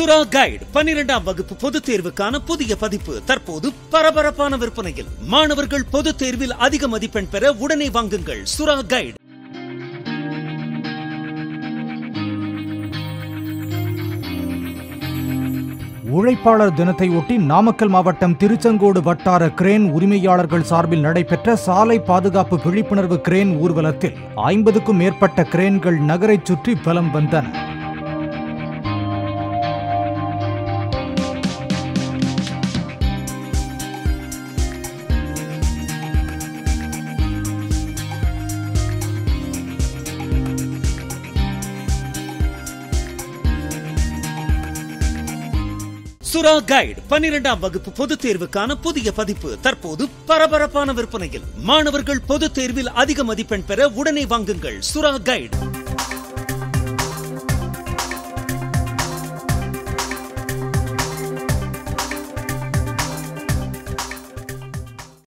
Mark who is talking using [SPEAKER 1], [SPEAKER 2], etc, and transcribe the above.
[SPEAKER 1] சுறா கைடு பன்னிரெண்டாம் வகுப்பு பொதுத் தேர்வுக்கான புதிய பதிப்பு. தற்போது பரபரப்பான விற்பனையில். மாணவர்கள் பொதுத் தேர்வில் அதிக மதிப்பெண் பெற உடனே வாங்குங்கள். சுறா கைடு
[SPEAKER 2] உழைப்பாளர் தினத்தை ஒட்டி நாமக்கல் மாவட்டம் திருச்செங்கோடு வட்டார கிரேன் உரிமையாளர்கள் சார்பில் நடைபெற்ற சாலை பாதுகாப்பு விழிப்புணர்வு கிரேன் ஊர்வலத்தில் ஐம்பதுக்கும் மேற்பட்ட கிரேன்கள் நகரைச் சுற்றி பலம் வந்தன.
[SPEAKER 1] சுறா கைடு பன்னிரெண்டாம் வகுப்பு பொதுத் தேர்வுக்கான புதிய பதிப்பு. தற்போது பரபரப்பான விற்பனையில். மாணவர்கள் பொதுத் தேர்வில் அதிக மதிப்பெண் பெற உடனே வாங்குங்கள் சுறா கைடு